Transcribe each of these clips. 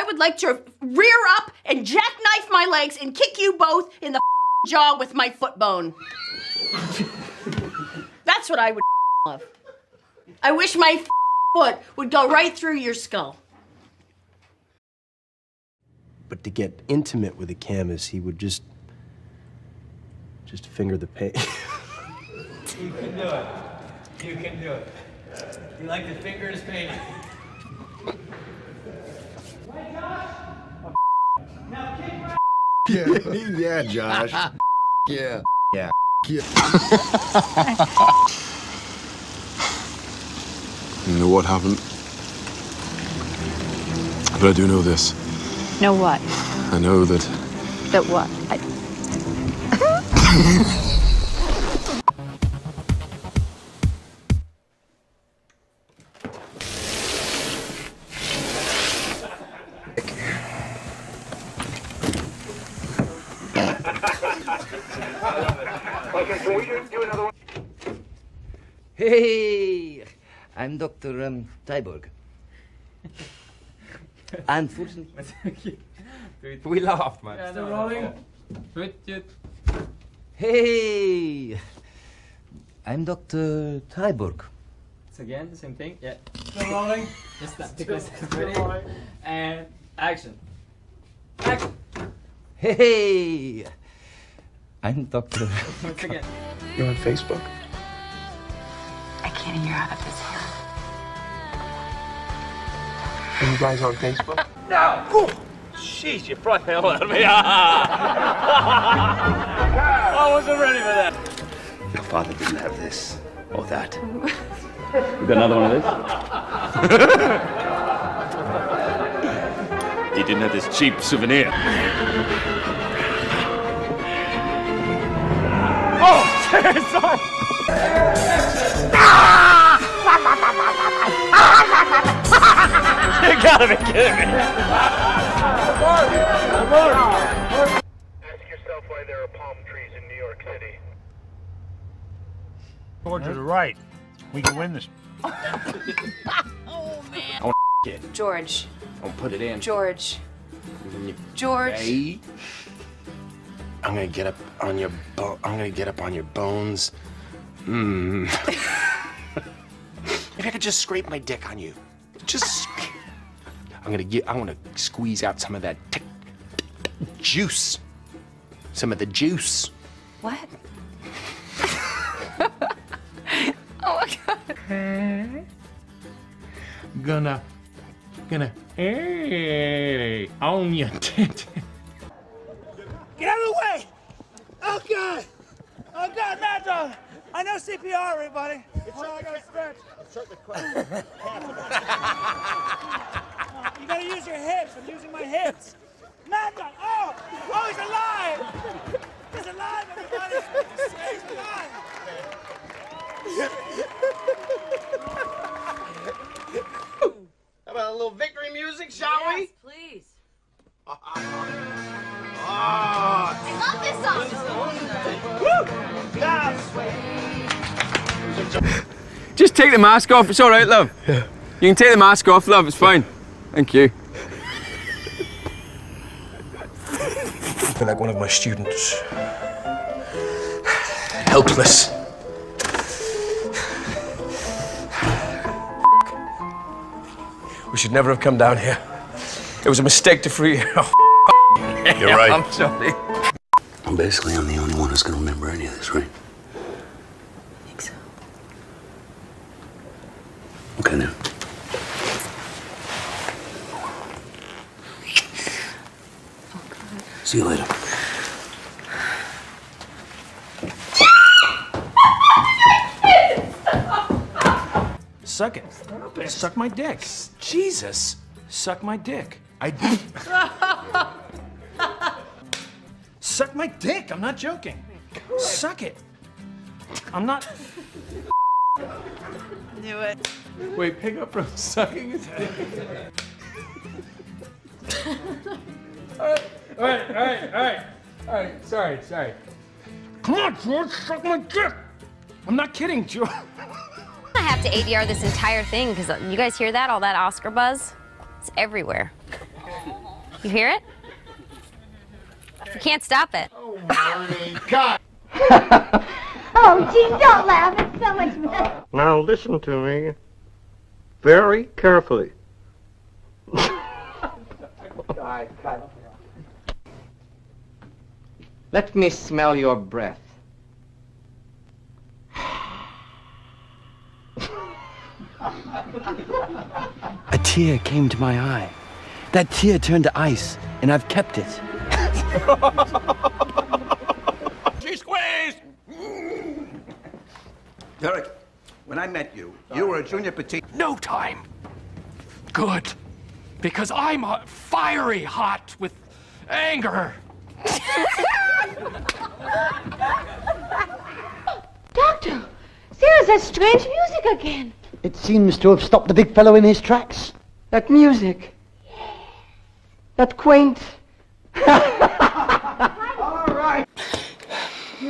I would like to rear up and jackknife my legs and kick you both in the jaw with my foot bone. That's what I would love. I wish my foot would go right through your skull. But to get intimate with a canvas, he would just just finger the paint. You can do it. You can do it. You like to finger his painting. Yeah, yeah, Josh. Yeah. Yeah. Yeah. You know what happened? But I do know this. Know what? I know that That what? I... Hey, I'm Dr. Um, Tyborg. Unfortunately, We laughed, man. Yeah, they're rolling. Bridget. hey, I'm Dr. Tyborg. It's again the same thing. Yeah. Still rolling. Just that because it's ready. And action. Action. Hey, I'm Dr. Once again. You're on Facebook? I can't hear out of this hair. Are you guys on Facebook? No! Jeez, you frightened the hell out of me. I wasn't ready for that. Your father didn't have this or that. You got another one of this? he didn't have this cheap souvenir. You gotta be kidding me. Ask yourself why there are palm trees in New York City. Towards to the right. We can win this. Oh man. Oh. George. Don't put it in. George. George. Hey. I'm gonna get up on your bo- I'm gonna get up on your bones. Hmm. if I could just scrape my dick on you, just. I'm gonna get. I want to squeeze out some of that tick- juice. Some of the juice. What? oh my god. Gonna, gonna, hey, on your tit. Oh god, Mad Dog! Uh, I know CPR, everybody. It's all I gotta stretch. you gotta use your hips. I'm using my hips. Mad Dog! Uh, oh! Oh, he's alive! He's alive, everybody! He's alive! How about a little victory music, shall we? Please. Just take the mask off. It's all right, love. You can take the mask off, love. It's fine. Thank you. You're like one of my students. Helpless. We should never have come down here. It was a mistake to free you. You're right. I'm sorry. Basically, I'm the only one who's gonna remember any of this, right? I think so. Okay, now. Oh, See you later. Suck it. Suck my dick. Jesus. Suck my dick. I. Suck my dick. I'm not joking. Suck it. I'm not. Knew it. Wait, pick up from sucking his dick. All right, all right, all right. All right, sorry, sorry. Come on, George, suck my dick. I'm not kidding, George. I have to ADR this entire thing because you guys hear that? All that Oscar buzz? It's everywhere. You hear it? You can't stop it. Oh my God! oh, gee, don't laugh. It's so much better. Now listen to me very carefully. Let me smell your breath. A tear came to my eye. That tear turned to ice, and I've kept it. She squeezed! Derek, when I met you, you were a junior petite. No time. Good. Because I'm uh, fiery hot with anger. Doctor, there's that strange music again. It seems to have stopped the big fellow in his tracks. That music. That quaint. Here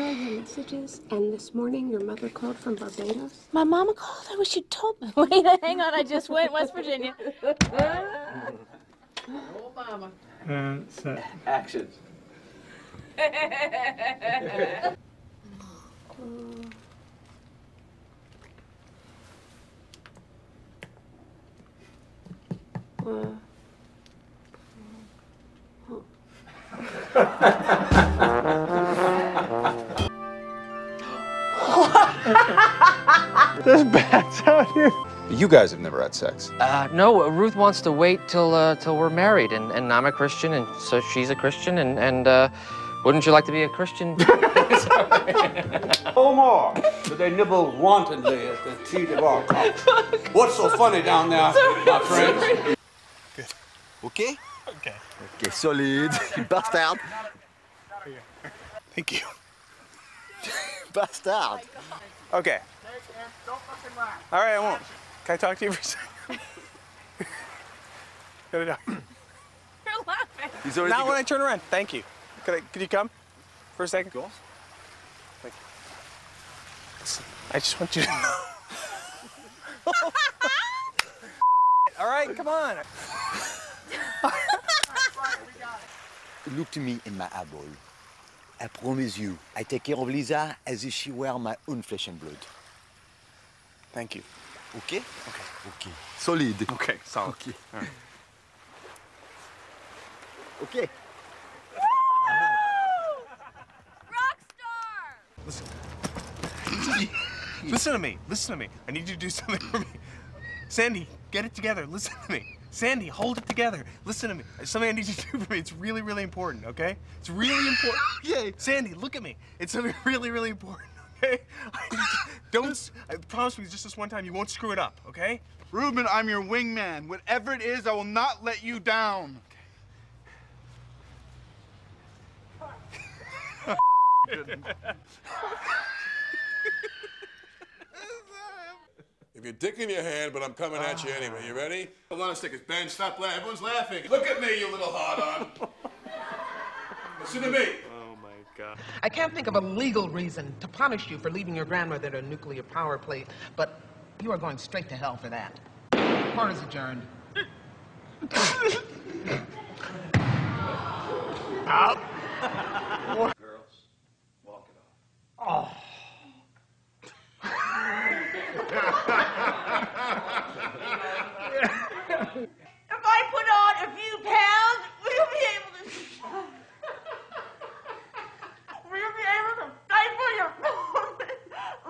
are your messages, and this morning your mother called from Barbados. My mama called. I wish you'd told me. Wait, hang on. I just went West Virginia. Oh, mama. And set. Action. Uh, This bat's out here. You guys have never had sex. Uh, no, Ruth wants to wait till uh, till we're married, and, and I'm a Christian, and so she's a Christian, and and uh, wouldn't you like to be a Christian? Omar, but they nibble wantonly at the teat of our cock. What's so funny down there, my friends? Okay? Okay. Okay, solid. Bastard. Thank you. Bastard. Okay. All right, I won't. Can I talk to you for a second? Got it out. You're laughing. Not when I turn around. Thank you. Could I? Could you come for a second? Cool. Thank you. Listen, I just want you to know. All right, come on. Look to me in my eyeball. I promise you, I take care of Lisa as if she were my own flesh and blood. Thank you. Okay? Okay. Okay. Solid. Okay, solid. Okay. All right. Okay. Listen. Listen to me. Listen to me. I need you to do something for me. Sandy, get it together. Listen to me. Sandy, hold it together. Listen to me. There's something I need you to do for me. It's really, really important, okay? It's really important. Yay. Sandy, look at me. It's something really, really important, okay? I need you- don't, I promise me just this one time you won't screw it up, okay? Ruben, I'm your wingman. Whatever it is, I will not let you down. If your dick in your hand, but I'm coming at you anyway. You ready? Hold on a second. Ben, stop laughing. Everyone's laughing. Look at me, you little hard on. Listen to me. Oh my god. I can't think of a legal reason to punish you for leaving your grandmother at a nuclear power plant, but you are going straight to hell for that. Court is adjourned. Girls, walk it off. If I put on a few pounds, we'll be able to. we'll be able to stifle your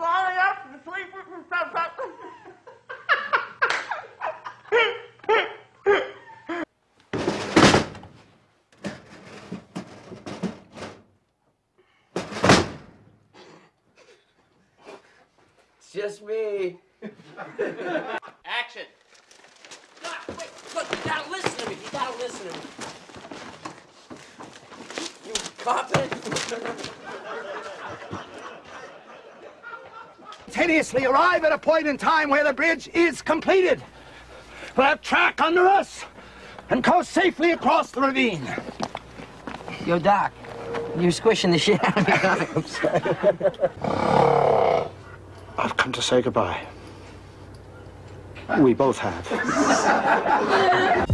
long enough to sleep with yourself. It's just me. Action. wait, look, you gotta listen to me. You gotta listen to me. You confident? Simultaneously arrive at a point in time where the bridge is completed. We'll have track under us and coast safely across the ravine. Yo, Doc, you're squishing the shit out of me. I've come to say goodbye. We both have.